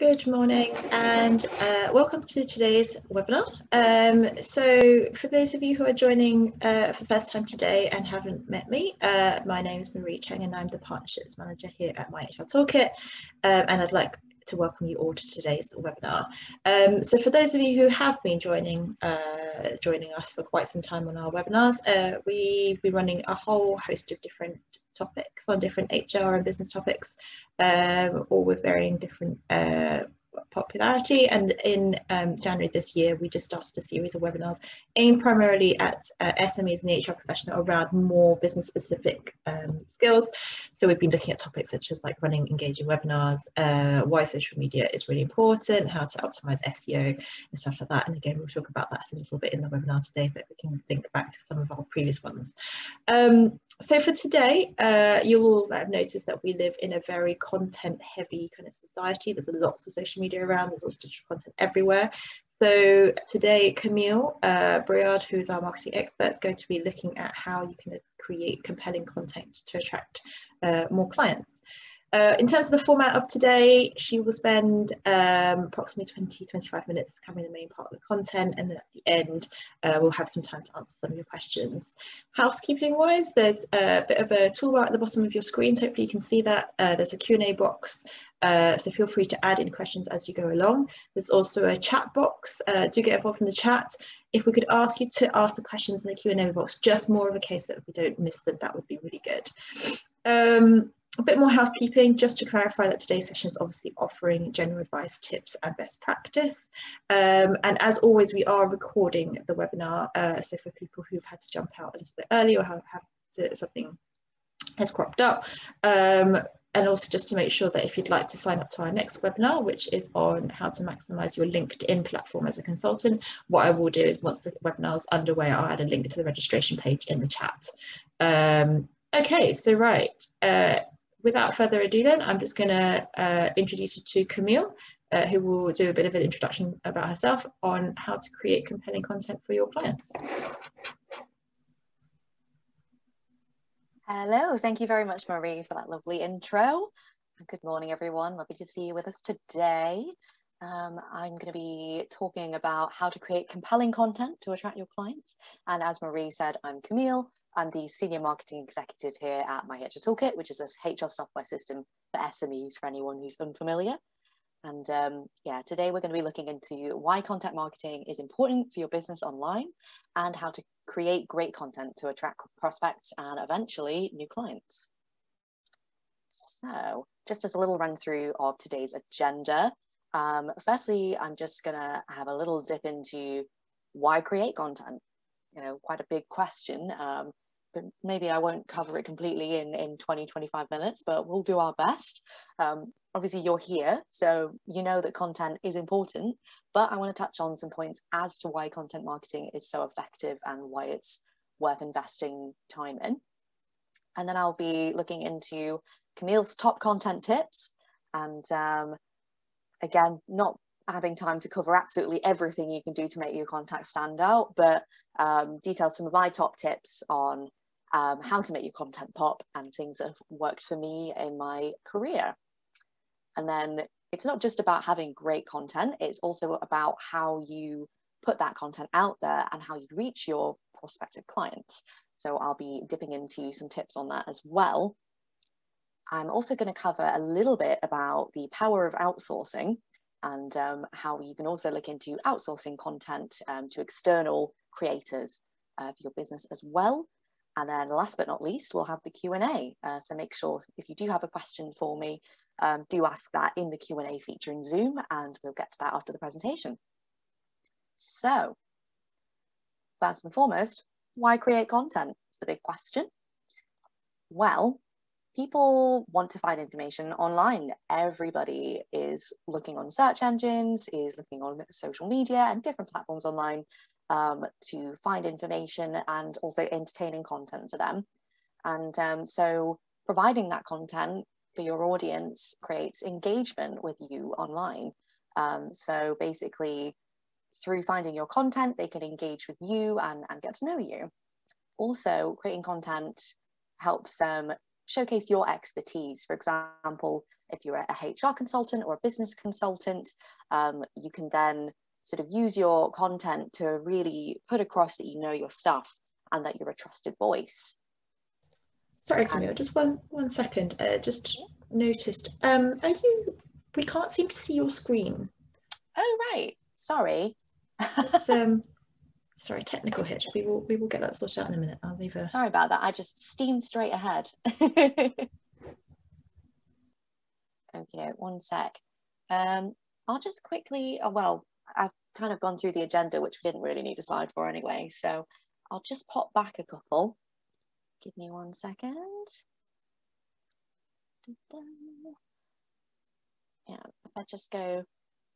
Good morning and uh, welcome to today's webinar. Um, so for those of you who are joining uh, for the first time today and haven't met me, uh, my name is Marie Cheng and I'm the Partnerships Manager here at My HR Toolkit um, and I'd like to welcome you all to today's webinar. Um, so for those of you who have been joining uh, joining us for quite some time on our webinars, uh, we've been running a whole host of different topics on different HR and business topics, um, all with varying different uh, popularity. And in um, January this year we just started a series of webinars aimed primarily at uh, SMEs and HR professional around more business specific um, skills. So we've been looking at topics such as like running engaging webinars uh, why social media is really important how to optimize SEO and stuff like that. And again we'll talk about that a little bit in the webinar today that we can think back to some of our previous ones. Um, so for today, uh, you'll all have noticed that we live in a very content heavy kind of society. There's lots of social media around, there's lots of digital content everywhere. So today, Camille uh, Brouard, who's our marketing expert, is going to be looking at how you can create compelling content to attract uh, more clients. Uh, in terms of the format of today, she will spend um, approximately 20, 25 minutes covering the main part of the content and then at the end uh, we'll have some time to answer some of your questions. Housekeeping wise, there's a bit of a toolbar at the bottom of your screen, so hopefully you can see that. Uh, there's a Q&A box, uh, so feel free to add in questions as you go along. There's also a chat box, uh, do get involved in the chat. If we could ask you to ask the questions in the Q&A box, just more of a case that we don't miss them, that would be really good. Um, a bit more housekeeping, just to clarify that today's session is obviously offering general advice, tips and best practice. Um, and as always, we are recording the webinar. Uh, so for people who've had to jump out a little bit early or have, have to, something has cropped up, um, and also just to make sure that if you'd like to sign up to our next webinar, which is on how to maximize your LinkedIn platform as a consultant, what I will do is once the webinar is underway, I'll add a link to the registration page in the chat. Um, okay, so right. Uh, without further ado then, I'm just going to uh, introduce you to Camille, uh, who will do a bit of an introduction about herself on how to create compelling content for your clients. Hello, thank you very much, Marie, for that lovely intro. Good morning, everyone. Lovely to see you with us today. Um, I'm going to be talking about how to create compelling content to attract your clients. And as Marie said, I'm Camille. I'm the Senior Marketing Executive here at My HR Toolkit, which is a HR software system for SMEs for anyone who's unfamiliar. And um, yeah, today we're going to be looking into why content marketing is important for your business online and how to create great content to attract prospects and eventually new clients. So just as a little run through of today's agenda, um, firstly, I'm just going to have a little dip into why create content you know quite a big question um, but maybe I won't cover it completely in, in 20, 25 minutes, but we'll do our best. Um, obviously, you're here, so you know that content is important, but I want to touch on some points as to why content marketing is so effective and why it's worth investing time in. And then I'll be looking into Camille's top content tips and um, again, not having time to cover absolutely everything you can do to make your contact stand out, but um, detail some of my top tips on um, how to make your content pop and things that have worked for me in my career. And then it's not just about having great content, it's also about how you put that content out there and how you reach your prospective clients. So I'll be dipping into some tips on that as well. I'm also going to cover a little bit about the power of outsourcing and um, how you can also look into outsourcing content um, to external creators uh, for your business as well. And then last but not least, we'll have the Q&A. Uh, so make sure if you do have a question for me, um, do ask that in the Q&A feature in Zoom and we'll get to that after the presentation. So first and foremost, why create content? It's the big question. Well, people want to find information online. Everybody is looking on search engines, is looking on social media and different platforms online um, to find information and also entertaining content for them. And um, so providing that content for your audience creates engagement with you online. Um, so basically, through finding your content, they can engage with you and, and get to know you. Also, creating content helps them showcase your expertise. For example, if you're a HR consultant or a business consultant, um, you can then sort of use your content to really put across that you know your stuff and that you're a trusted voice. Sorry, Camille, just one one second. Uh, just noticed. Um, are you? We can't seem to see your screen. Oh right, sorry. um, sorry, technical hitch. We will we will get that sorted out in a minute. I'll leave a. Sorry about that. I just steamed straight ahead. okay, one sec. Um, I'll just quickly. Oh, well, I've kind of gone through the agenda, which we didn't really need a slide for anyway. So I'll just pop back a couple. Give me one second. Yeah, if I just go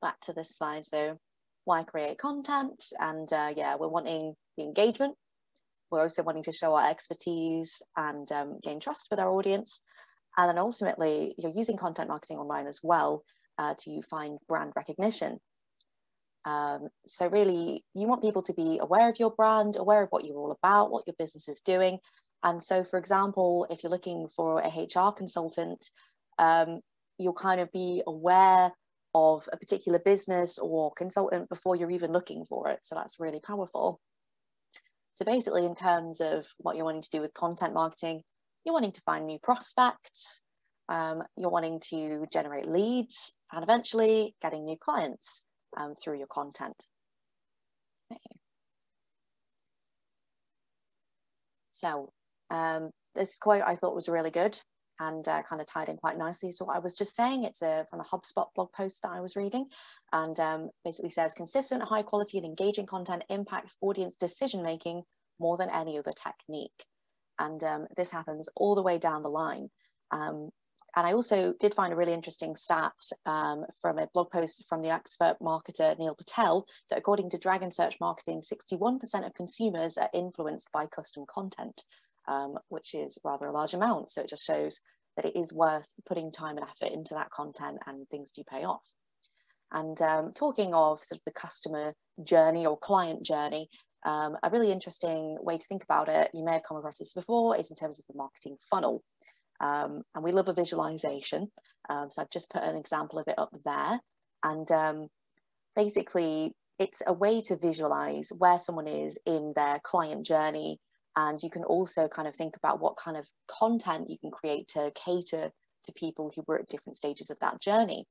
back to this slide. So why create content? And uh, yeah, we're wanting the engagement. We're also wanting to show our expertise and um, gain trust with our audience. And then ultimately, you're using content marketing online as well uh, to find brand recognition. Um, so really, you want people to be aware of your brand, aware of what you're all about, what your business is doing. And so, for example, if you're looking for a HR consultant, um, you'll kind of be aware of a particular business or consultant before you're even looking for it. So that's really powerful. So basically, in terms of what you're wanting to do with content marketing, you're wanting to find new prospects, um, you're wanting to generate leads, and eventually getting new clients um, through your content. Okay. So um, this quote I thought was really good and uh, kind of tied in quite nicely to what I was just saying. It's a, from a HubSpot blog post that I was reading and um, basically says consistent, high quality and engaging content impacts audience decision making more than any other technique. And um, this happens all the way down the line. Um, and I also did find a really interesting stat um, from a blog post from the expert marketer Neil Patel that according to Dragon Search Marketing, 61% of consumers are influenced by custom content, um, which is rather a large amount. So it just shows that it is worth putting time and effort into that content and things do pay off. And um, talking of sort of the customer journey or client journey, um, a really interesting way to think about it, you may have come across this before, is in terms of the marketing funnel. Um, and we love a visualization. Um, so I've just put an example of it up there. And um, basically, it's a way to visualize where someone is in their client journey. And you can also kind of think about what kind of content you can create to cater to people who were at different stages of that journey.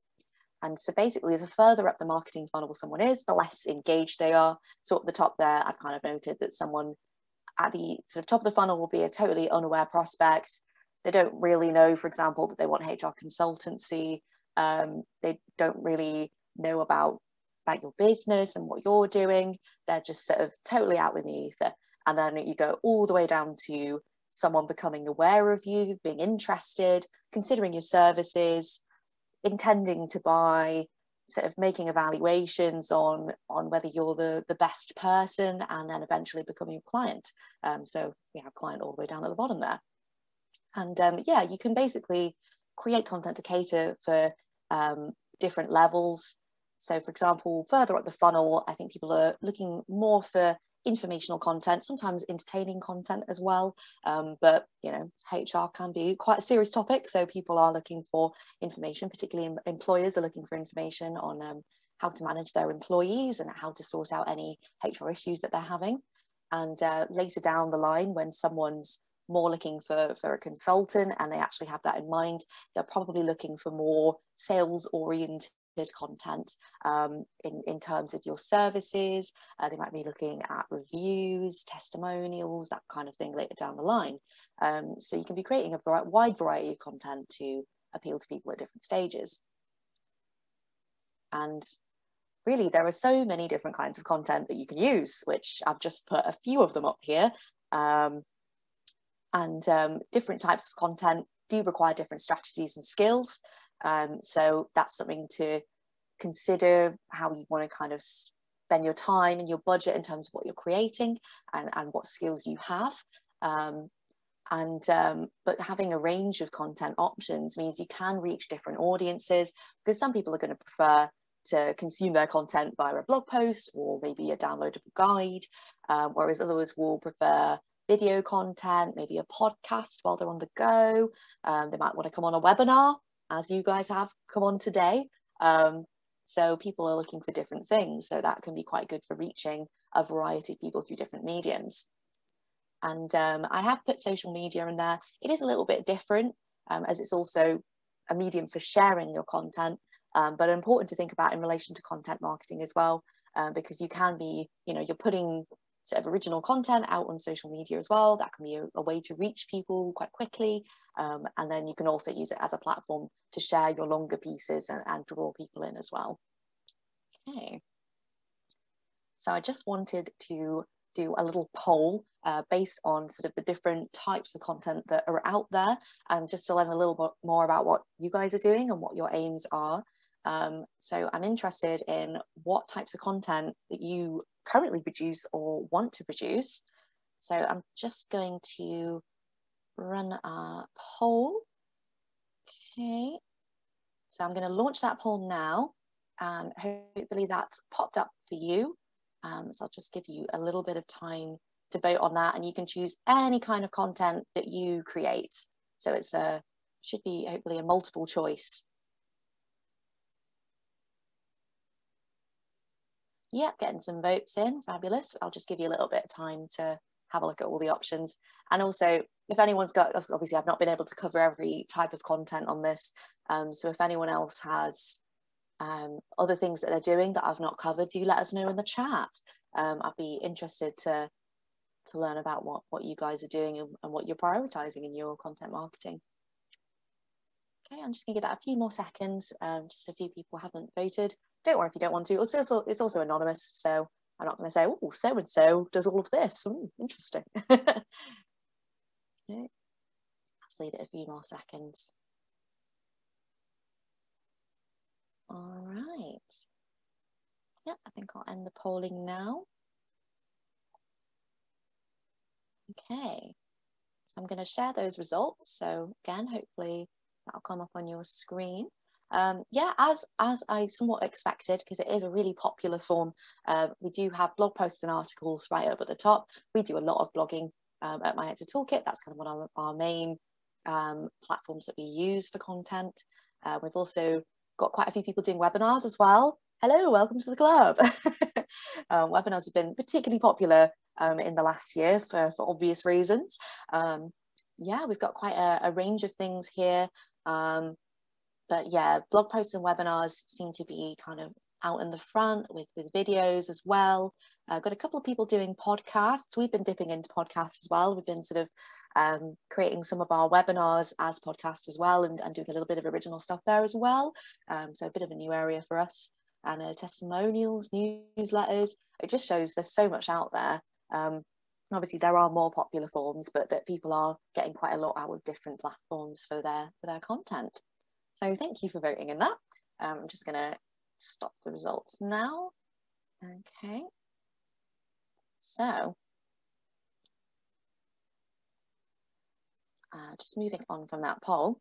And so basically, the further up the marketing funnel someone is, the less engaged they are. So at the top there, I've kind of noted that someone at the sort of top of the funnel will be a totally unaware prospect they don't really know, for example, that they want HR consultancy. Um, they don't really know about about your business and what you're doing. They're just sort of totally out in the ether. And then you go all the way down to someone becoming aware of you, being interested, considering your services, intending to buy, sort of making evaluations on on whether you're the the best person, and then eventually becoming a client. Um, so we have client all the way down at the bottom there. And um, yeah, you can basically create content to cater for um, different levels. So for example, further up the funnel, I think people are looking more for informational content, sometimes entertaining content as well. Um, but you know, HR can be quite a serious topic, so people are looking for information. Particularly, employers are looking for information on um, how to manage their employees and how to sort out any HR issues that they're having. And uh, later down the line, when someone's more looking for, for a consultant and they actually have that in mind, they're probably looking for more sales oriented content um, in, in terms of your services. Uh, they might be looking at reviews, testimonials, that kind of thing later down the line. Um, so you can be creating a wide variety of content to appeal to people at different stages. And really, there are so many different kinds of content that you can use, which I've just put a few of them up here. Um, and um, different types of content do require different strategies and skills. Um, so that's something to consider how you want to kind of spend your time and your budget in terms of what you're creating and, and what skills you have. Um, and um, but having a range of content options means you can reach different audiences because some people are going to prefer to consume their content via a blog post or maybe a downloadable guide, um, whereas others will prefer video content, maybe a podcast while they're on the go. Um, they might want to come on a webinar as you guys have come on today. Um, so people are looking for different things. So that can be quite good for reaching a variety of people through different mediums. And um, I have put social media in there. It is a little bit different um, as it's also a medium for sharing your content, um, but important to think about in relation to content marketing as well, um, because you can be, you know, you're putting sort of original content out on social media as well. That can be a, a way to reach people quite quickly. Um, and then you can also use it as a platform to share your longer pieces and, and draw people in as well. Okay. So I just wanted to do a little poll uh, based on sort of the different types of content that are out there and just to learn a little bit more about what you guys are doing and what your aims are. Um, so I'm interested in what types of content that you currently produce or want to produce. So I'm just going to run a poll. Okay, so I'm going to launch that poll now and hopefully that's popped up for you. Um, so I'll just give you a little bit of time to vote on that and you can choose any kind of content that you create. So it's a, should be hopefully a multiple choice yeah, getting some votes in, fabulous. I'll just give you a little bit of time to have a look at all the options. And also, if anyone's got, obviously I've not been able to cover every type of content on this. Um, so if anyone else has um, other things that they're doing that I've not covered, do let us know in the chat. Um, I'd be interested to to learn about what, what you guys are doing and, and what you're prioritizing in your content marketing. Okay, I'm just gonna give that a few more seconds. Um, just a few people haven't voted don't worry if you don't want to. It's also, it's also anonymous, so I'm not going to say, oh, so and so does all of this. Interesting. okay. Let's leave it a few more seconds. All right. Yeah, I think I'll end the polling now. Okay, so I'm going to share those results. So again, hopefully that'll come up on your screen. Um, yeah, as as I somewhat expected, because it is a really popular form. Uh, we do have blog posts and articles right up at the top. We do a lot of blogging um, at My HR Toolkit. That's kind of one of our main um, platforms that we use for content. Uh, we've also got quite a few people doing webinars as well. Hello, welcome to the club. um, webinars have been particularly popular um, in the last year for, for obvious reasons. Yeah, we've got quite a, a range of things here. Um, but yeah, blog posts and webinars seem to be kind of out in the front with, with videos as well. I've uh, got a couple of people doing podcasts. We've been dipping into podcasts as well. We've been sort of um, creating some of our webinars as podcasts as well and, and doing a little bit of original stuff there as well. Um, so a bit of a new area for us. And uh, testimonials, newsletters. It just shows there's so much out there. Um, obviously there are more popular forms, but that people are getting quite a lot out of different platforms for their for their content. So thank you for voting in that. Um, I'm just going to stop the results now. Okay. So, uh, just moving on from that poll.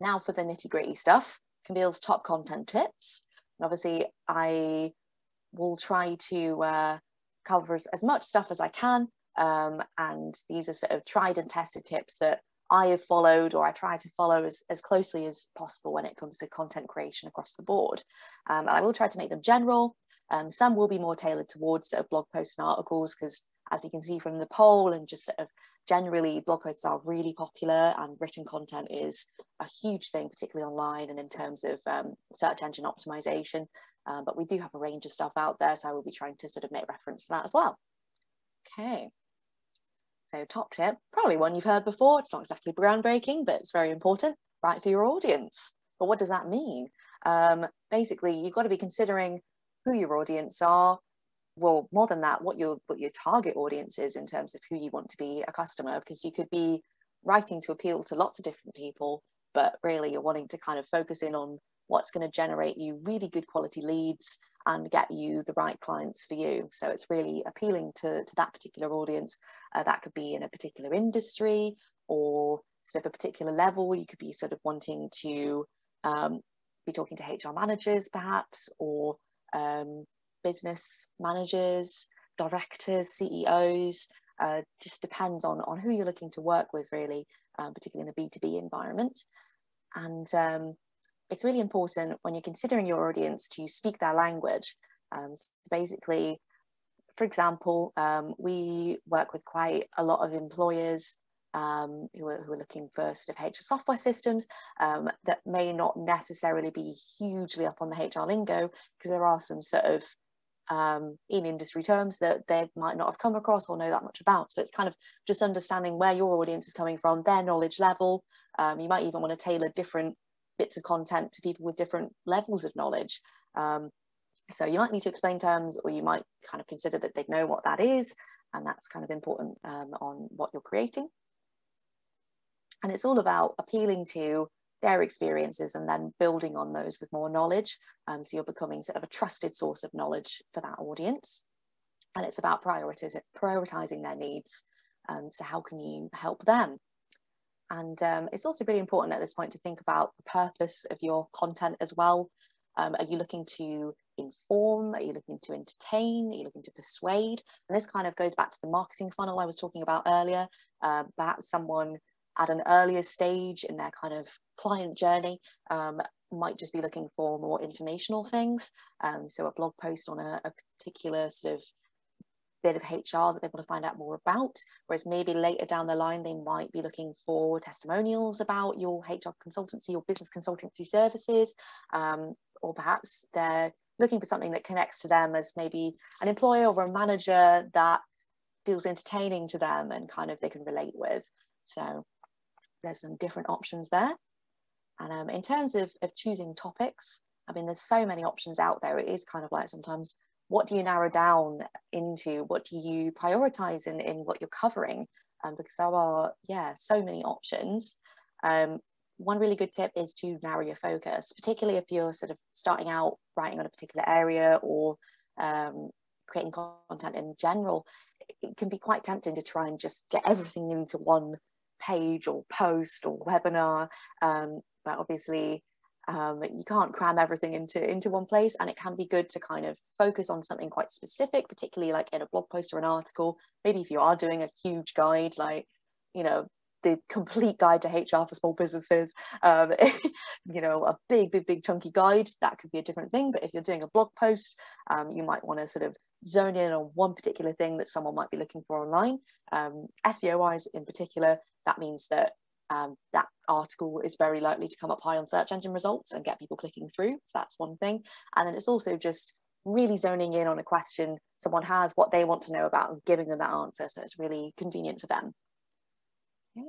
Now for the nitty gritty stuff, Camille's top content tips. And obviously I will try to uh, cover as, as, much stuff as I can. Um, and these are sort of tried and tested tips that I have followed or I try to follow as, as closely as possible when it comes to content creation across the board. Um, and I will try to make them general. Um, some will be more tailored towards sort of blog posts and articles because as you can see from the poll and just sort of generally blog posts are really popular and written content is a huge thing, particularly online and in terms of um, search engine optimization. Um, but we do have a range of stuff out there, so I will be trying to sort of make reference to that as well. Okay. So top tip, probably one you've heard before. It's not exactly groundbreaking, but it's very important. Write for your audience. But what does that mean? Um, basically, you've got to be considering who your audience are. Well, more than that, what your what your target audience is in terms of who you want to be a customer, because you could be writing to appeal to lots of different people, but really you're wanting to kind of focus in on what's going to generate you really good quality leads and get you the right clients for you. So it's really appealing to, to that particular audience. Uh, that could be in a particular industry or sort of a particular level. You could be sort of wanting to um, be talking to HR managers perhaps or um, business managers, directors, CEOs. Uh, just depends on, on who you're looking to work with really, um, particularly in a B2B environment. And um, it's really important when you're considering your audience to speak their language. Um, so basically, for example, um, we work with quite a lot of employers um, who, are, who are looking for sort of HR software systems um, that may not necessarily be hugely up on the HR lingo because there are some sort of um, in industry terms that they might not have come across or know that much about. So it's kind of just understanding where your audience is coming from, their knowledge level. Um, you might even want to tailor different bits of content to people with different levels of knowledge. Um, so you might need to explain terms or you might kind of consider that they know what that is and that's kind of important um, on what you're creating. And it's all about appealing to their experiences and then building on those with more knowledge. Um, so you're becoming sort of a trusted source of knowledge for that audience. And it's about prioritizing their needs. Um, so how can you help them? And um, it's also really important at this point to think about the purpose of your content as well. Um, are you looking to inform? Are you looking to entertain? Are you looking to persuade? And this kind of goes back to the marketing funnel I was talking about earlier. Uh, perhaps someone at an earlier stage in their kind of client journey um, might just be looking for more informational things. Um, so a blog post on a, a, particular sort of bit of HR that they want to find out more about, whereas maybe later down the line they might be looking for testimonials about your HR consultancy or business consultancy services, um, or perhaps they're looking for something that connects to them as maybe an employer or a manager that feels entertaining to them and kind of they can relate with. So there's some different options there. And um, in terms of, of choosing topics, I mean, there's so many options out there. It is kind of like sometimes what do you narrow down into? What do you prioritize in, in what you're covering? Um, because there are, yeah, so many options. Um, one really good tip is to narrow your focus, particularly if you're sort of starting out writing on a particular area or um, creating content in general. It can be quite tempting to try and just get everything into one page or post or webinar. Um, but obviously, um, you can't cram everything into into one place and it can be good to kind of focus on something quite specific particularly like in a blog post or an article maybe if you are doing a huge guide like you know the complete guide to HR for small businesses, um, you know, a big, big, big chunky guide, that could be a different thing. But if you're doing a blog post, um, you might want to sort of zone in on one particular thing that someone might be looking for online. Um, SEO wise, in particular, that means that um, that article is very likely to come up high on search engine results and get people clicking through. So that's one thing. And then it's also just really zoning in on a question someone has, what they want to know about, and giving them that answer. So it's really convenient for them. Okay.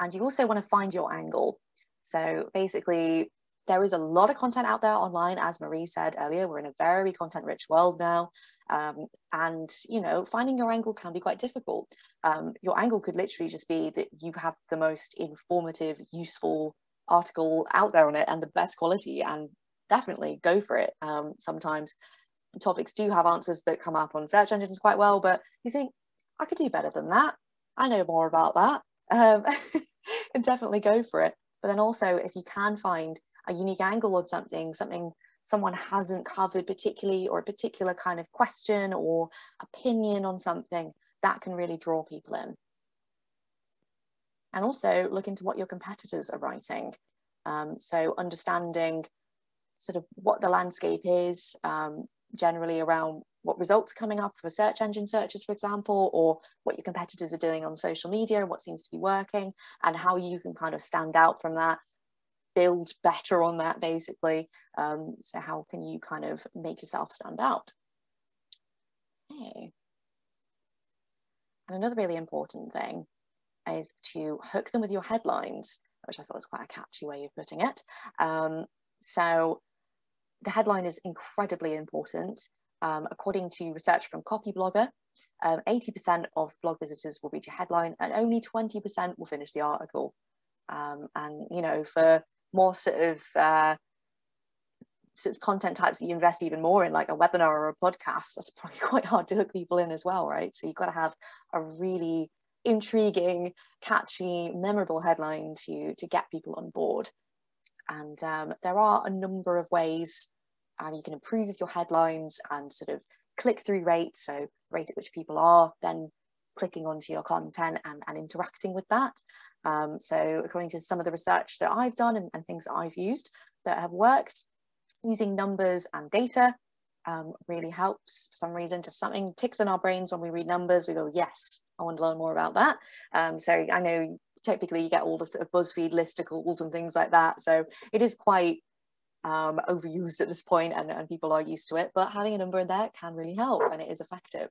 And you also want to find your angle. So basically, there is a lot of content out there online, as Marie said earlier. We're in a very content rich world now. Um, and, you know, finding your angle can be quite difficult. Um, your angle could literally just be that you have the most informative, useful article out there on it and the best quality, and definitely go for it. Um, sometimes topics do have answers that come up on search engines quite well, but you think, I could do better than that. I know more about that. Um, and definitely go for it. But then also, if you can find a unique angle on something, something someone hasn't covered particularly, or a particular kind of question or opinion on something, that can really draw people in. And also look into what your competitors are writing. Um, so understanding sort of what the landscape is um, generally around what results are coming up for search engine searches, for example, or what your competitors are doing on social media and what seems to be working, and how you can kind of stand out from that, build better on that, basically. Um, so, how can you kind of make yourself stand out? Okay. And another really important thing is to hook them with your headlines, which I thought was quite a catchy way of putting it. Um, so, the headline is incredibly important. Um, according to research from Copyblogger, 80% um, of blog visitors will read your headline and only 20% will finish the article. Um, and, you know, for more sort of, uh, sort of content types that you invest even more in, like a webinar or a podcast, that's probably quite hard to hook people in as well, right? So you've got to have a really intriguing, catchy, memorable headline to, to get people on board. And um, there are a number of ways um, you can improve your headlines and sort of click through rate, so rate at which people are then clicking onto your content and, and interacting with that. Um, so according to some of the research that I've done and, and things that I've used that have worked, using numbers and data um, really helps for some reason just something ticks in our brains when we read numbers. We go yes i want to learn more about that. Um, so i know typically you get all the sort of buzzfeed listicles and things like that. So it is quite um, overused at this point and, and people are used to it but having a number in there can really help and it is effective.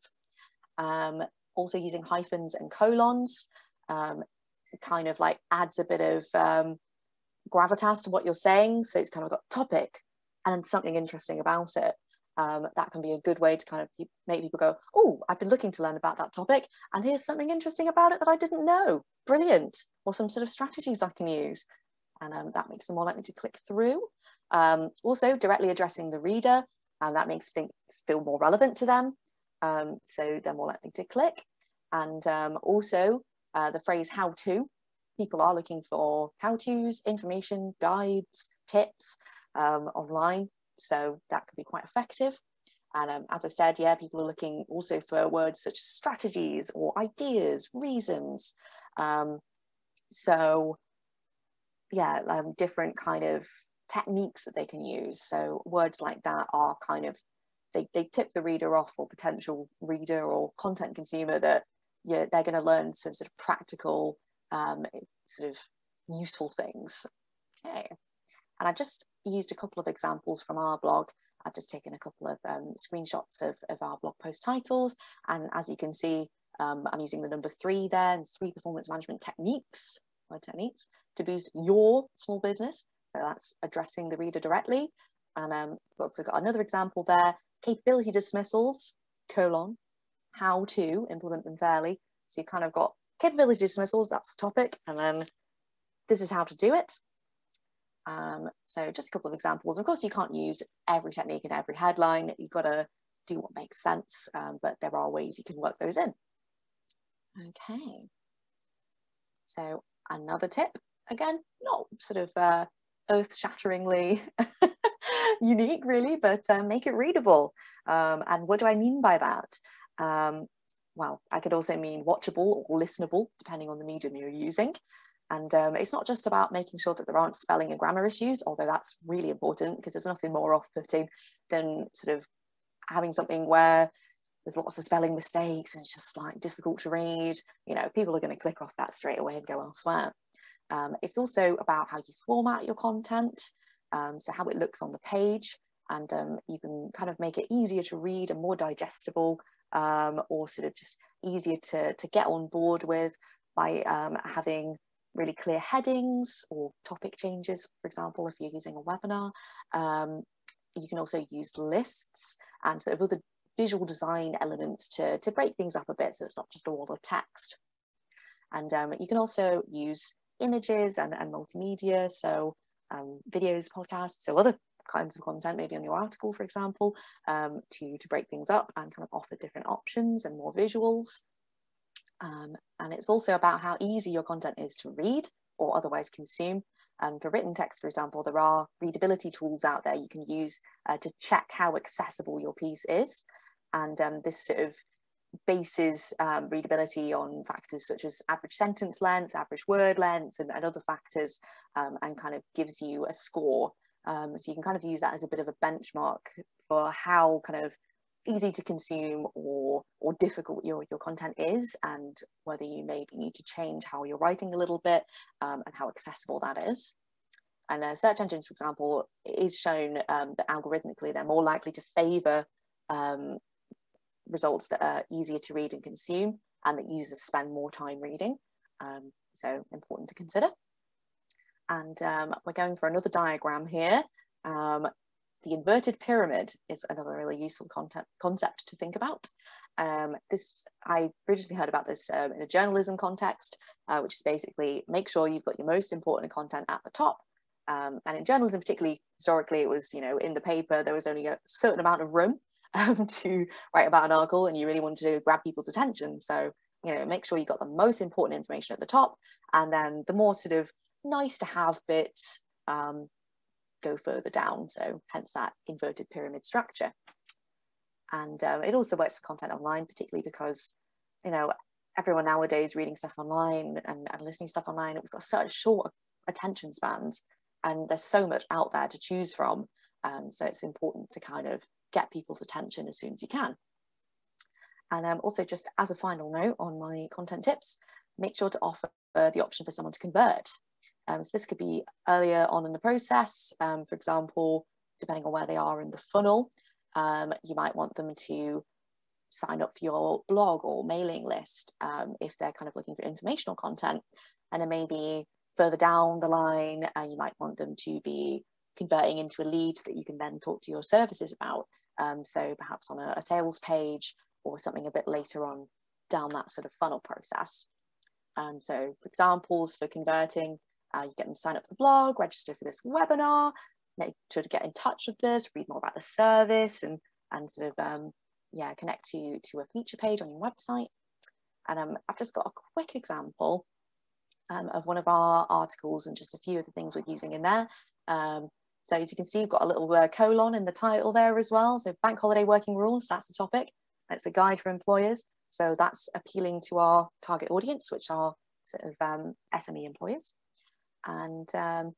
Um, also using hyphens and colons um, kind of like adds a bit of um, gravitas to what you're saying. So it's kind of got topic and something interesting about it um, that can be a good way to kind of make people go, oh, I've been looking to learn about that topic, and here's something interesting about it that I didn't know. Brilliant. Or some sort of strategies I can use. And um, that makes them more likely to click through. Um, also, directly addressing the reader, and that makes things feel more relevant to them. Um, so they're more likely to click. And um, also, uh, the phrase how to, people are looking for how to's, information, guides, tips um, online so that could be quite effective. And um, as I said, yeah, people are looking also for words such as strategies or ideas, reasons. Um, so yeah, um, different kind of techniques that they can use. So words like that are kind of, they, they tip the reader off or potential reader or content consumer that yeah, they're going to learn some sort of practical, um, sort of useful things. Okay. And I just used a couple of examples from our blog. I've just taken a couple of um, screenshots of, of our blog post titles. And as you can see, um, I'm using the number three there, and three performance management techniques, word techniques, to boost your small business. So that's addressing the reader directly. And um, we've also got another example there, capability dismissals, colon, how to implement them fairly. So you've kind of got capability dismissals, that's the topic, and then this is how to do it. Um, so just a couple of examples. Of course, you can't use every technique in every headline. You've got to do what makes sense, um, but there are ways you can work those in. Okay. So another tip, again, not sort of uh, earth-shatteringly unique really, but uh, make it readable. Um, and what do I mean by that? Um, well, I could also mean watchable or listenable, depending on the medium you're using. And um, it's not just about making sure that there aren't spelling and grammar issues, although that's really important because there's nothing more off putting than sort of having something where there's lots of spelling mistakes and it's just like difficult to read. You know, people are going to click off that straight away and go elsewhere. Um, it's also about how you format your content, um, so how it looks on the page, and um, you can kind of make it easier to read and more digestible, um, or sort of just easier to, to get on board with by um, having really clear headings or topic changes, for example, if you're using a webinar. Um, you can also use lists and sort of other visual design elements to, to break things up a bit so it's not just a wall of text. And um, you can also use images and, and multimedia, so um, videos, podcasts, so other kinds of content, maybe on your article, for example, um, to, to break things up and kind of offer different options and more visuals. Um, and it's also about how easy your content is to read or otherwise consume. And for written text, for example, there are readability tools out there you can use uh, to check how accessible your piece is. And um, this sort of bases um, readability on factors such as average sentence length, average word length, and, and other factors, um, and kind of gives you a score. Um, so you can kind of use that as a bit of a benchmark for how kind of easy to consume or or difficult your, your content is and whether you maybe need to change how you're writing a little bit um, and how accessible that is. And uh, search engines, for example, is shown um, that algorithmically they're more likely to favor um, results that are easier to read and consume and that users spend more time reading. Um, so important to consider. And um, we're going for another diagram here. The inverted pyramid is another really useful concept, concept to think about. Um, this I previously heard about this um, in a journalism context, uh, which is basically make sure you've got your most important content at the top. Um, and in journalism, particularly historically, it was you know in the paper there was only a certain amount of room um, to write about an article, and you really wanted to grab people's attention. So you know make sure you got the most important information at the top, and then the more sort of nice to have bits um, go further down. So hence that inverted pyramid structure. And um, it also works for content online, particularly because, you know, everyone nowadays reading stuff online and, and listening stuff online, we've got such short attention spans and there's so much out there to choose from. Um, so it's important to kind of get people's attention as soon as you can. And um, also just as a final note on my content tips, make sure to offer the option for someone to convert. Um, so this could be earlier on in the process, um, for example, depending on where they are in the funnel, um, you might want them to sign up for your blog or mailing list um, if they're kind of looking for informational content. And then maybe further down the line, uh, you might want them to be converting into a lead that you can then talk to your services about. Um, so perhaps on a, a, sales page or something a bit later on down that sort of funnel process. Um, so for examples for converting, uh, you get them to sign up for the blog, register for this webinar, make sure to get in touch with this, read more about the service and, and sort of, um, yeah, connect to, to a feature page on your website. And um, I've just got a quick example um, of one of our articles and just a few of the things we're using in there. Um, so as you can see, we've got a little uh, colon in the title there as well. So bank holiday working rules, that's the topic. It's a guide for employers. So that's appealing to our target audience, which are sort of um, SME employers. And um,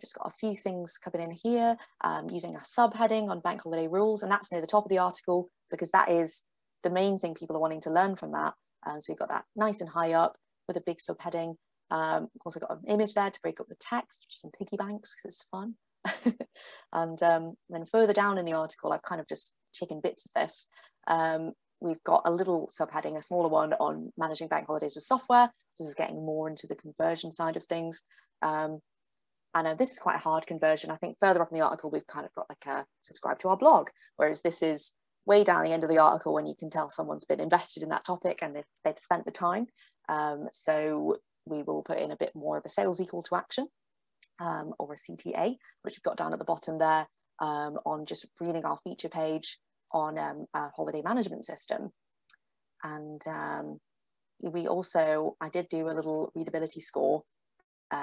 just got a few things covered in here um, using a subheading on bank holiday rules. And that's near the top of the article because that is the main thing people are wanting to learn from that. Um, so we've got that nice and high up with a big subheading. Um, I've got an image there to break up the text, some piggy banks because it's fun. and um, then further down in the article, I've kind of just taken bits of this. Um, we've got a little subheading, a smaller one on managing bank holidays with software. This is getting more into the conversion side of things. Um, and uh, this is quite a hard conversion. I think further up in the article, we've kind of got like a subscribe to our blog, whereas this is way down the end of the article when you can tell someone's been invested in that topic and they've, they've spent the time. Um, so we will put in a bit more of a sales call to action um, or a CTA, which we've got down at the bottom there um, on just reading our feature page on um, a holiday management system. And um, we also, I did do a little readability score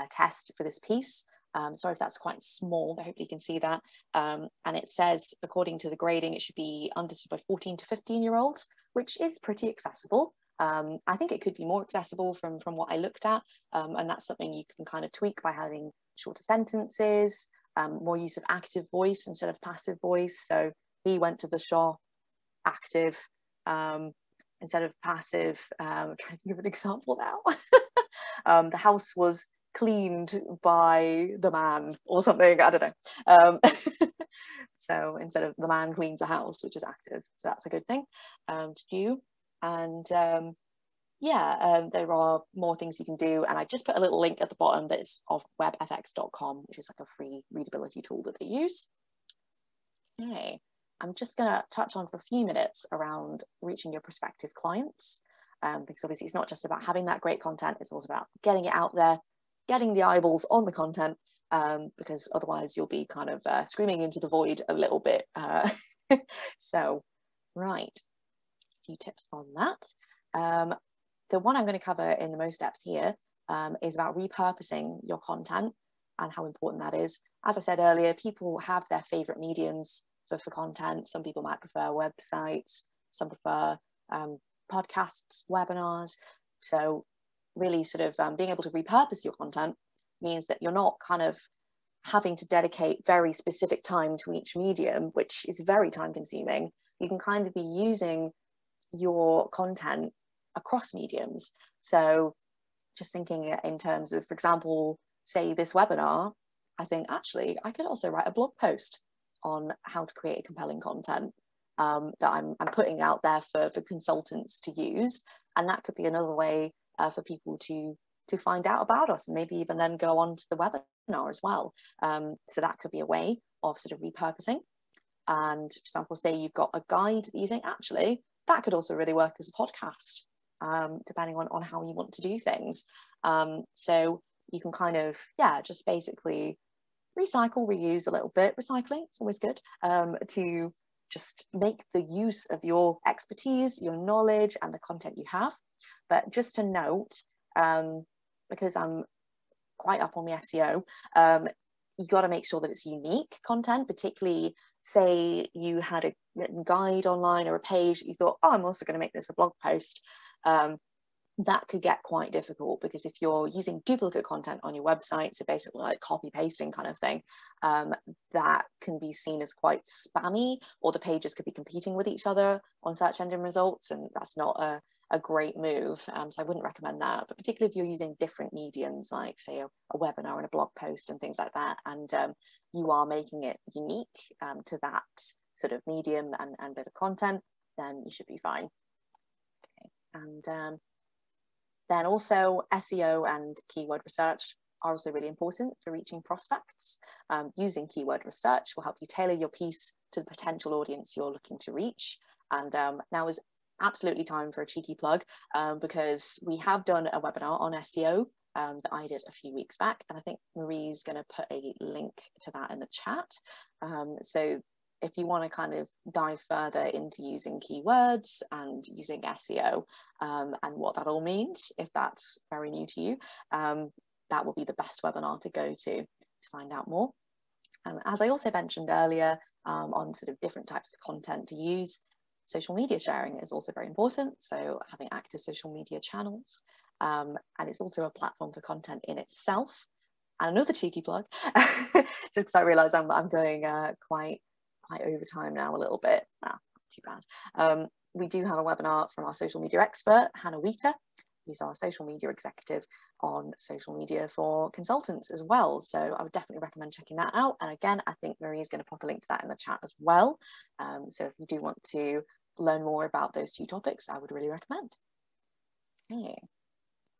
test for this piece. Um, sorry if that's quite small, but hopefully you can see that. Um, and it says, according to the grading, it should be understood by 14 to 15 year olds, which is pretty accessible. Um, I think it could be more accessible from, from what I looked at. Um, and that's something you can kind of tweak by having shorter sentences, um, more use of active voice instead of passive voice. So he went to the shop, active, um, instead of passive. I'm trying to give an example now. the house was cleaned by the man or something i don't know. Um, so instead of the man cleans a house which is active so that's a good thing um, to do. And um, yeah um, there are more things you can do. And i just put a little link at the bottom that is of webfx.com which is like a free readability tool that they use. Okay i'm just going to touch on for a few minutes around reaching your prospective clients um, because obviously it's not just about having that great content it's also about getting it out there getting the eyeballs on the content um, because otherwise you'll be kind of uh, screaming into the void a little bit. Uh, so, right, a few tips on that. Um, the one I'm going to cover in the most depth here um, is about repurposing your content and how important that is. As I said earlier, people have their favorite mediums for, for content. Some people might prefer websites, some prefer um, podcasts, webinars. So really sort of um, being able to repurpose your content means that you're not kind of having to dedicate very specific time to each medium, which is very time consuming. You can kind of be using your content across mediums. So just thinking in terms of, for example, say this webinar, I think actually I could also write a blog post on how to create compelling content um, that I'm, I'm putting out there for, for consultants to use. And that could be another way uh, for people to to find out about us and maybe even then go on to the webinar as well. Um, so that could be a way of sort of repurposing. And for example, say you've got a guide that you think actually that could also really work as a podcast, um, depending on, on how you want to do things. Um, so you can kind of, yeah, just basically recycle, reuse a little bit. Recycling, it's always good um, to just make the use of your expertise, your knowledge, and the content you have. But just to note, um, because I'm quite up on the SEO, um, you got to make sure that it's unique content, particularly say you had a written guide online or a page that you thought, oh, I'm also going to make this a blog post. Um, that could get quite difficult because if you're using duplicate content on your website, so basically like copy pasting kind of thing, um, that can be seen as quite spammy, or the pages could be competing with each other on search engine results, and that's not a, a great move. Um, so I wouldn't recommend that. But particularly if you're using different mediums, like say a, a webinar and a blog post and things like that, and um, you are making it unique um, to that sort of medium and, and bit of content, then you should be fine. Okay. And um, then also SEO and keyword research are also really important for reaching prospects. Um, using keyword research will help you tailor your piece to the potential audience you're looking to reach. And um, now is absolutely time for a cheeky plug um, because we have done a webinar on SEO um, that I did a few weeks back. And I think Marie's going to put a link to that in the chat. Um, so if you want to kind of dive further into using keywords and using SEO um, and what that all means, if that's very new to you, um, that will be the best webinar to go to to find out more. And as I also mentioned earlier um, on sort of different types of content to use, social media sharing is also very important. So having active social media channels, um, and it's also a platform for content in itself. And another cheeky plug, just because I realise I'm, I'm going uh, quite quite over time now a little bit. Ah, too bad. Um, we do have a webinar from our social media expert, Hannah Wheater, who's our social media executive on social media for consultants as well. So I would definitely recommend checking that out. And again, I think Marie is going to pop a link to that in the chat as well. Um, so if you do want to learn more about those two topics, I would really recommend.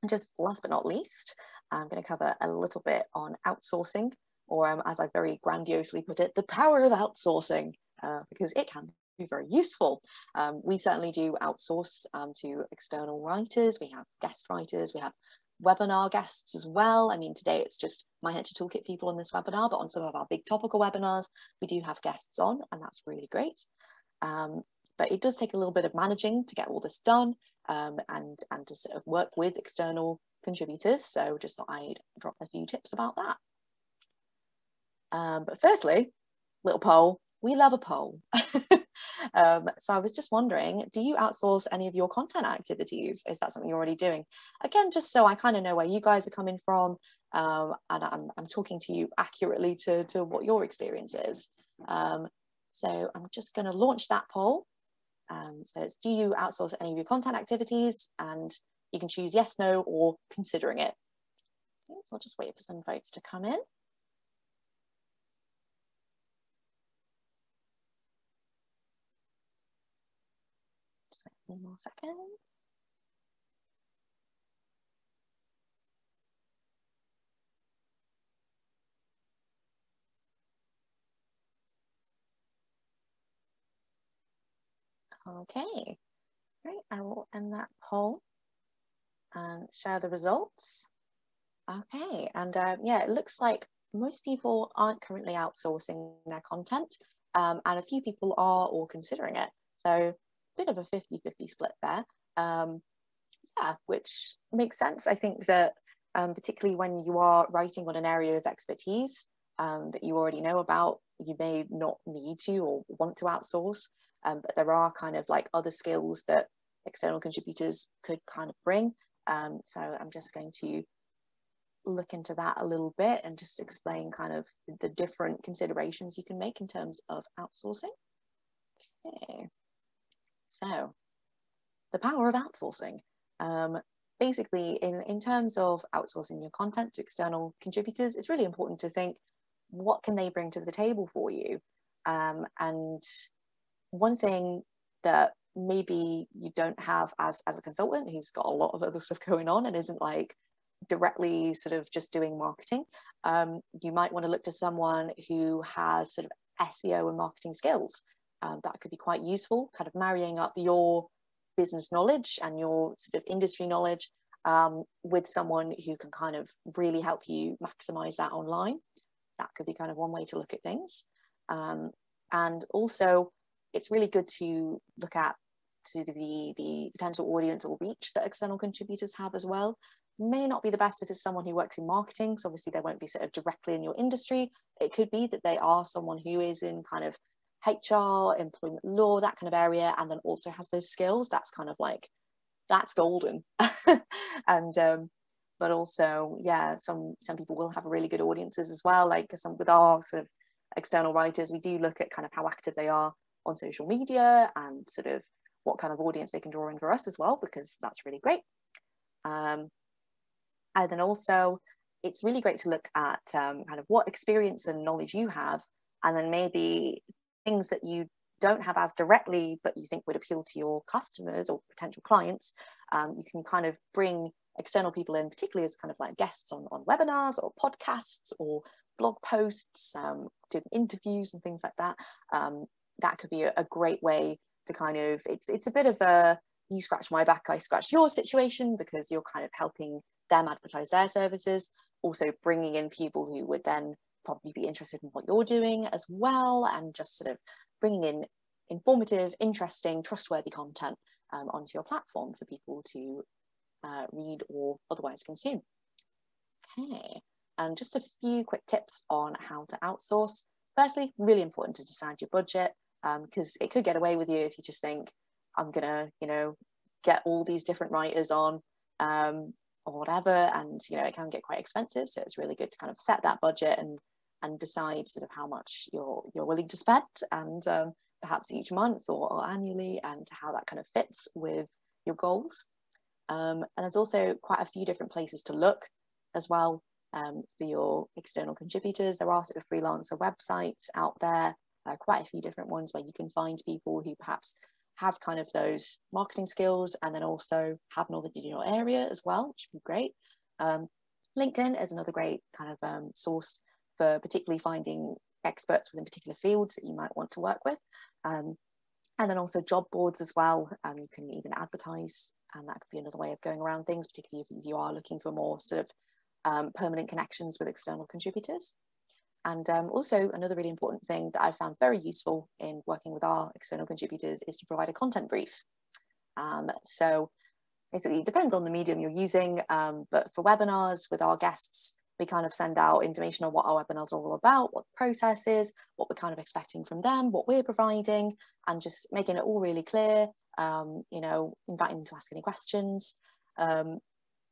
And just last but not least, I'm going to cover a little bit on outsourcing or um, as I very grandiosely put it, the power of outsourcing, uh, because it can very useful. Um, we certainly do outsource um, to external writers. We have guest writers, we have webinar guests as well. I mean, today it's just My HR Toolkit people on this webinar, but on some of our big topical webinars, we do have guests on, and that's really great. Um, but it does take a little bit of managing to get all this done um, and, and to sort of work with external contributors. So just thought I'd drop a few tips about that. Um, but firstly, little poll. We love a poll. um, so I was just wondering, do you outsource any of your content activities? Is that something you're already doing? Again, just so I kind of know where you guys are coming from um, and I'm, I'm talking to you accurately to, to what your experience is. Um, so I'm just going to launch that poll. Um, so it's do you outsource any of your content activities? And you can choose yes, no, or considering it. So I'll just wait for some votes to come in. More second. Okay, right, I will end that poll and share the results. Okay, and uh, yeah, it looks like most people aren't currently outsourcing their content um, and a few people are or considering it. So bit of a 50-50 split there. Um, yeah, which makes sense. I think that um, particularly when you are writing on an area of expertise um, that you already know about, you may not need to or want to outsource, um, but there are kind of like other skills that external contributors could kind of bring. Um, so I'm just going to look into that a little bit and just explain kind of the different considerations you can make in terms of outsourcing. Okay. So, the power of outsourcing. Um, basically, in, in terms of outsourcing your content to external contributors, it's really important to think what can they bring to the table for you? Um, and one thing that maybe you don't have as, as a consultant who's got a lot of other stuff going on and isn't like directly sort of just doing marketing, um, you might want to look to someone who has sort of SEO and marketing skills um, that could be quite useful, kind of marrying up your business knowledge and your sort of industry knowledge um, with someone who can kind of really help you maximize that online. That could be kind of one way to look at things. Um, and also, it's really good to look at to the, the potential audience or reach that external contributors have as well. May not be the best if it's someone who works in marketing, so obviously they won't be sort of directly in your industry. It could be that they are someone who is in kind of HR, employment law, that kind of area, and then also has those skills. That's kind of like that's golden. and um, but also, yeah, some some people will have really good audiences as well. Like some with our sort of external writers, we do look at kind of how active they are on social media and sort of what kind of audience they can draw in for us as well, because that's really great. Um, and then also, it's really great to look at um, kind of what experience and knowledge you have, and then maybe things that you don't have as directly, but you think would appeal to your customers or potential clients. Um, you can kind of bring external people in, particularly as kind of like guests on, on webinars or podcasts or blog posts, um, doing interviews and things like that. Um, that could be a, a, great way to kind of, it's, it's a bit of a, you scratch my back, I scratch your situation because you're kind of helping them advertise their services, also bringing in people who would then probably be interested in what you're doing as well, and just sort of bringing in informative, interesting, trustworthy content um, onto your platform for people to uh, read or otherwise consume. Okay, and just a few quick tips on how to outsource. Firstly, really important to decide your budget because um, it could get away with you if you just think, I'm gonna, you know, get all these different writers on um, or whatever, and you know, it can get quite expensive. So it's really good to kind of set that budget and and decide sort of how much you're you're willing to spend, and um, perhaps each month or, or, annually, and how that kind of fits with your goals. Um, and there's also quite a few different places to look as well um, for your external contributors. There are sort of freelancer websites out there, uh, quite a few different ones where you can find people who perhaps have kind of those marketing skills and then also have knowledge in your area as well, which would be great. Um, LinkedIn is another great kind of um, source for particularly finding experts within particular fields that you might want to work with. Um, and then also job boards as well. Um, you can even advertise, and that could be another way of going around things, particularly if you are looking for more sort of um, permanent connections with external contributors. And um, also another really important thing that I found very useful in working with our external contributors is to provide a content brief. Um, so basically it depends on the medium you're using, um, but for webinars with our guests, we kind of send out information on what our webinars are all about, what the process is, what we're kind of expecting from them, what we're providing, and just making it all really clear, um, you know, inviting them to ask any questions. Um,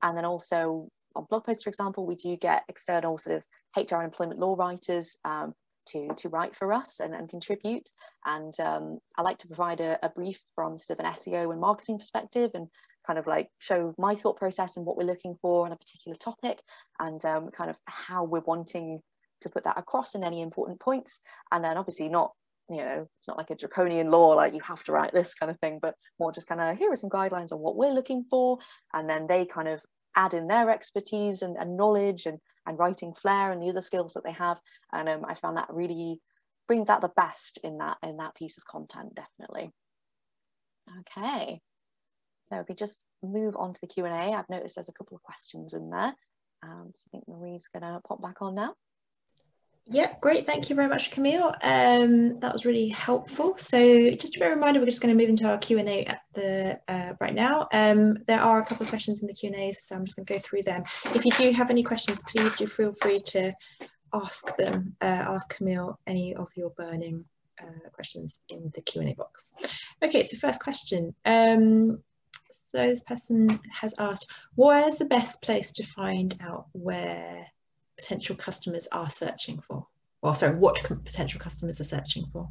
and then also on blog posts, for example, we do get external sort of HR and employment law writers um, to, to write for us and, and contribute. And um, I like to provide a, a, brief from sort of an SEO and marketing perspective and kind of like show my thought process and what we're looking for on a particular topic and um, kind of how we're wanting to put that across in any important points. And then obviously not you know, it's not like a draconian law, like you have to write this kind of thing, but more just kind of here are some guidelines on what we're looking for. And then they kind of add in their expertise and, and knowledge and, and writing flair and the other skills that they have. And um, I found that really brings out the best in that in that piece of content, definitely. Okay, so if we just move on to the Q&A, I've noticed there's a couple of questions in there. Um, so I think Marie's gonna pop back on now. Yeah, great. Thank you very much, Camille. Um, that was really helpful. So just a reminder, we're just going to move into our Q&A at the uh, right now. Um, there are a couple of questions in the Q&A, so I'm just going to go through them. If you do have any questions, please do feel free to ask them, uh, ask Camille any of your burning uh, questions in the Q&A box. Okay, so first question. Um, so this person has asked, where's the best place to find out where potential customers are searching for? Or sorry, what potential customers are searching for?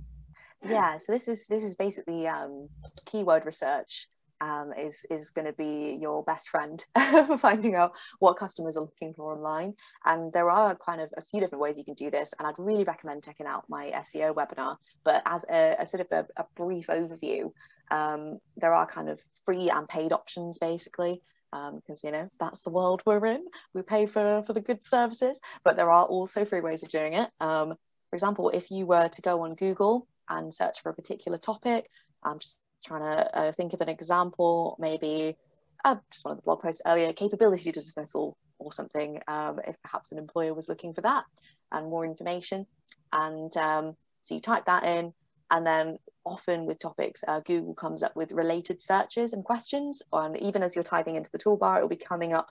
Yeah, so this is this is basically um, keyword research um, is is going to be your best friend for finding out what customers are looking for online. And there are kind of a few different ways you can do this. And I'd really recommend checking out my SEO webinar. But as a, a sort of a, a brief overview, um, there are kind of free and paid options basically because um, you know that's the world we're in. We pay for for the good services, but there are also free ways of doing it. Um, for example, if you were to go on Google and search for a particular topic, I'm just trying to uh, think of an example. Maybe uh, just one of the blog posts earlier, capability to dismissal or something. Um, if perhaps an employer was looking for that and more information, and um, so you type that in, and then often with topics, uh, Google comes up with related searches and questions. And even as you're typing into the toolbar, it will be coming up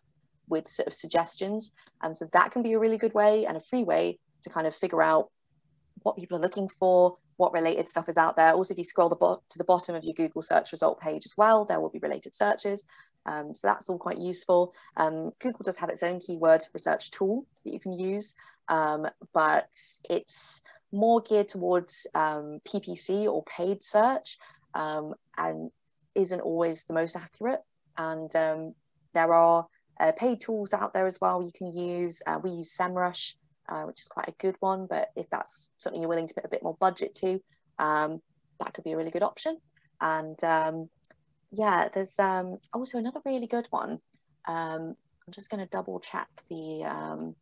with sort of suggestions. And so that can be a really good way and a free way to kind of figure out what people are looking for, what related stuff is out there. Also, if you scroll the to the bottom of your Google search result page as well, there will be related searches. Um, so that's all quite useful. Um, Google does have its own keyword research tool that you can use, um, but it's more geared towards um, PPC or paid search um, and isn't always the most accurate. And um, there are uh, paid tools out there as well you can use. Uh, we use SEMrush, uh, which is quite a good one, but if that's something you're willing to put a bit more budget to, that could be a really good option. And yeah, there's um, also another really good one. Um, I'm just going to double check the um,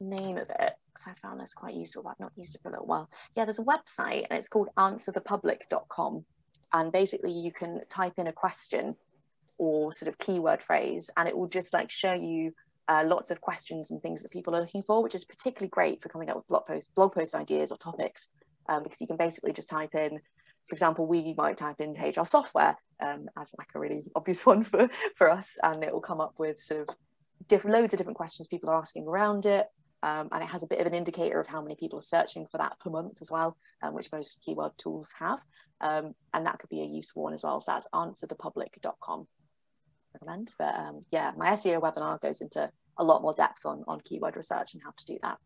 name of it because I found this quite useful. I've not used it for a little while. Yeah, there's a website and it's called answerthepublic.com. And basically, you can type in a question or sort of keyword phrase, and it will just like show you uh, lots of questions and things that people are looking for, which is particularly great for coming up with blog post blog post ideas or topics, um, because you can basically just type in for example, we might type in HR software um, as like a really obvious one for, for us, and it will come up with sort of different loads of different questions people are asking around it. Um, and it has a bit of an indicator of how many people are searching for that per month as well, um, which most keyword tools have. Um, and that could be a useful one as well. So that's answerthepublic.com. Recommend. But um, yeah, my SEO webinar goes into a lot more depth on, on keyword research and how to do that.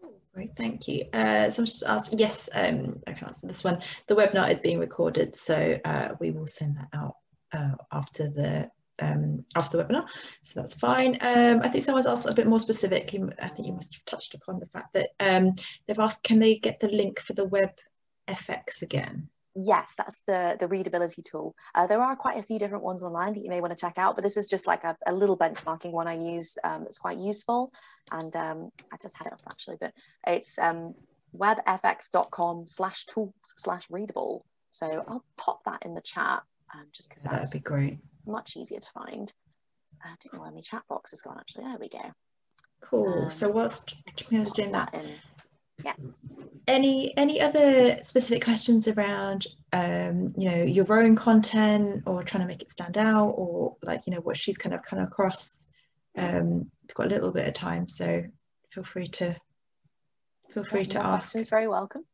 Cool. Great, thank you. Uh, so I'm just asked, yes, um, I can answer this one. The webinar is being recorded, so uh, we will send that out uh, after the um, after the webinar, so that's fine. Um, I think someone's asked a bit more specific. I think you must have touched upon the fact that um, they've asked, can they get the link for the web FX again? yes, that's the, the readability tool. Uh, there are quite a few different ones online that you may want to check out, but this is just like a, a little benchmarking one I use um, that's quite useful. And um, I just had it up actually, but it's um, webfx.com slash tools slash readable. So I'll pop that in the chat um, just because that'd be great. Much easier to find. I don't know where my chat box has gone actually. There we go. Cool. so um, whilst you're doing that, that yeah any any other specific questions around um, you know your own content or trying to make it stand out or like you know what she's kind of come across um, we've got a little bit of time so feel free to feel free yeah, to ask questions very welcome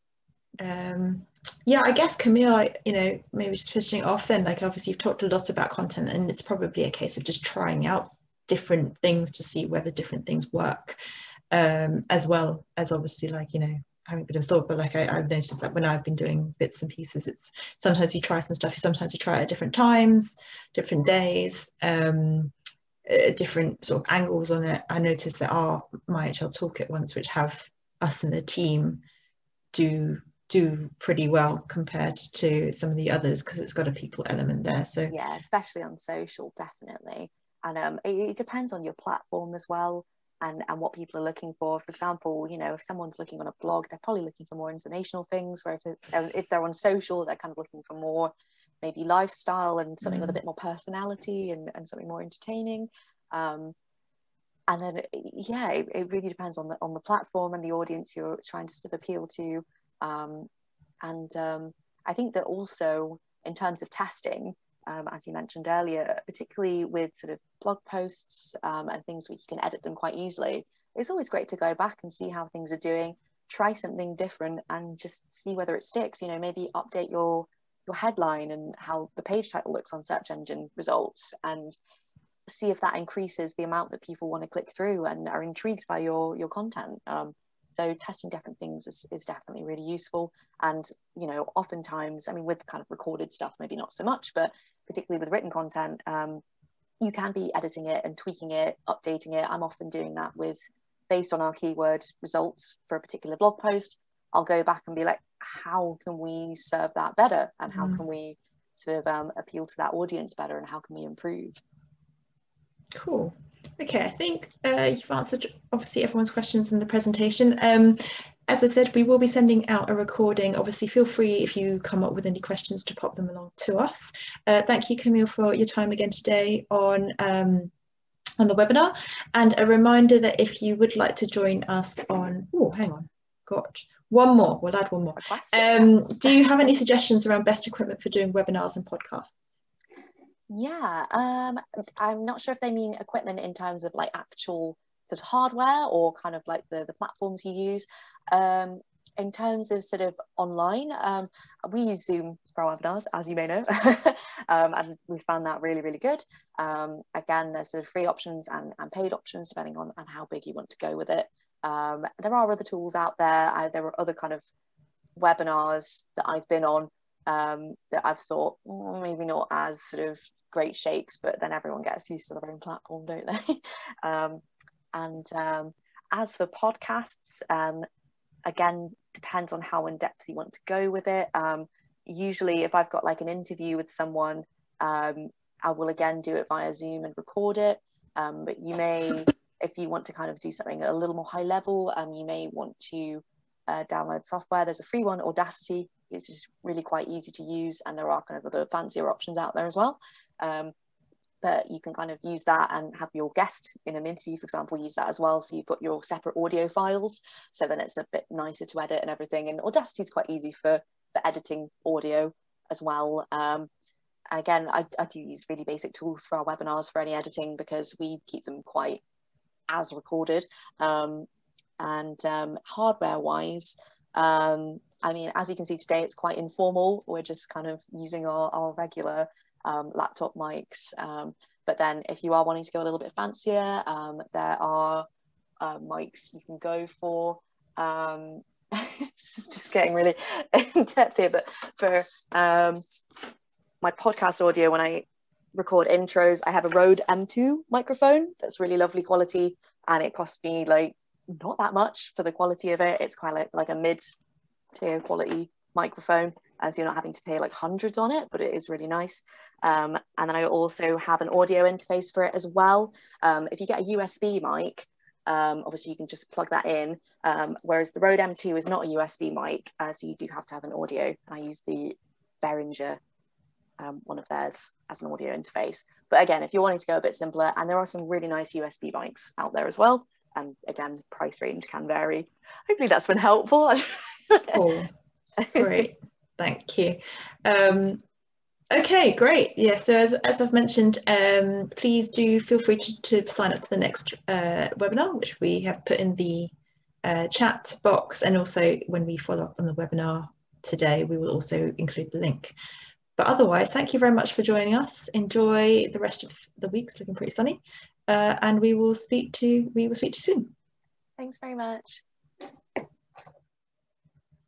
um, yeah i guess camille you know maybe just finishing off then like obviously you've talked a lot about content and it's probably a case of just trying out different things to see whether different things work um, as well as obviously like you know having a bit of thought but like I, have noticed that when I've been doing bits and pieces it's sometimes you try some stuff sometimes you try it at different times different days um, uh, different sort of angles on it. I noticed there are My HR Toolkit ones which have us and the team do do pretty well compared to some of the others because it's got a people element there so yeah especially on social definitely and um, it, it depends on your platform as well and, and what people are looking for. For example, you know, if someone's looking on a blog, they're probably looking for more informational things, where if, if they're on social, they're kind of looking for more maybe lifestyle and something mm. with a mm. bit more personality and, and something more entertaining. Um, and then, yeah, it, it, really depends on the on the platform and the audience you're trying to sort of appeal to. Um, and um, I think that also in terms of testing, um, as you mentioned earlier, particularly with sort of blog posts um, and things where you can edit them quite easily, it's always great to go back and see how things are doing, try something different and just see whether it sticks. You know, maybe update your your headline and how the page title looks on search engine results and see if that increases the amount that people want to click through and are intrigued by your your content. Um, so testing different things is, is definitely really useful. And, you know, oftentimes, I mean, with kind of recorded stuff, maybe not so much, but particularly with written content, um, you can be editing it and tweaking it, updating it. I'm often doing that with based on our keyword results for a particular blog post. I'll go back and be like, how can we serve that better? And how mm. can we sort of um, appeal to that audience better? And how can we improve? Cool. Okay, I think uh, you've answered obviously everyone's questions in the presentation. Um, as I said, we will be sending out a recording. Obviously, feel free if you come up with any questions to pop them along to us. Uh, thank you, Camille, for your time again today on um, on the webinar. And a reminder that if you would like to join us on, oh, hang on, got one more, we'll add one more. Um, do you have any suggestions around best equipment for doing webinars and podcasts? Yeah, um, I'm not sure if they mean equipment in terms of like actual sort of hardware or kind of like the, the platforms you use. Um, in terms of sort of online, um, we use Zoom for our webinars, as you may know, um, and we found that really, really good. Um, again, there's sort of free options and, and paid options depending on, on how big you want to go with it. Um, there are other tools out there. I, there are other kind of webinars that I've been on um, that I've thought oh, maybe not as sort of great shakes, but then everyone gets used to their own platform, don't they? um, and um, as for podcasts, um, again, depends on how in depth you want to go with it. Um, usually, if I've got like an interview with someone, um, I will again do it via Zoom and record it. Um, but you may, if you want to kind of do something a little more high level, you may want to uh, download software. There's a free one, Audacity. It's just really quite easy to use, and there are kind of other fancier options out there as well. Um, but you can kind of use that and have your guest in an interview, for example, use that as well. So you've got your separate audio files. So then it's a bit nicer to edit and everything. And Audacity is quite easy for, for editing audio as well. Um, and again, I, I do use really basic tools for our webinars for any editing because we keep them quite as recorded. Um, and um, hardware wise, um, I mean, as you can see today, it's quite informal. We're just kind of using our, our regular um, laptop mics. Um, but then if you are wanting to go a little bit fancier, um, there are uh, mics you can go for. Um, it's just getting really in depth here, but for um, my podcast audio, when I record intros, I have a Rode M2 microphone that's really lovely quality, and it cost me like not that much for the quality of it. It's quite like, like a mid tier quality microphone as you're not having to pay like hundreds on it, but it is really nice. Um, and then I also have an audio interface for it as well. Um, if you get a USB mic, um, obviously you can just plug that in, um, whereas the Rode M2 is not a USB mic, uh, so you do have to have an audio. And I use the Behringer, um, one of theirs, as an audio interface. But again, if you're wanting to go a bit simpler, and there are some really nice USB mics out there as well, and again, price range can vary. Hopefully that's been helpful. cool. Great. Thank you. Um, okay, great. Yeah, so as, as I've mentioned, um, please do feel free to, to sign up to the next uh, webinar, which we have put in the uh, chat box. And also when we follow up on the webinar today, we will also include the link. But otherwise, thank you very much for joining us. Enjoy the rest of the week. It's looking pretty sunny. Uh, and we will speak to we will speak to you soon. Thanks very much.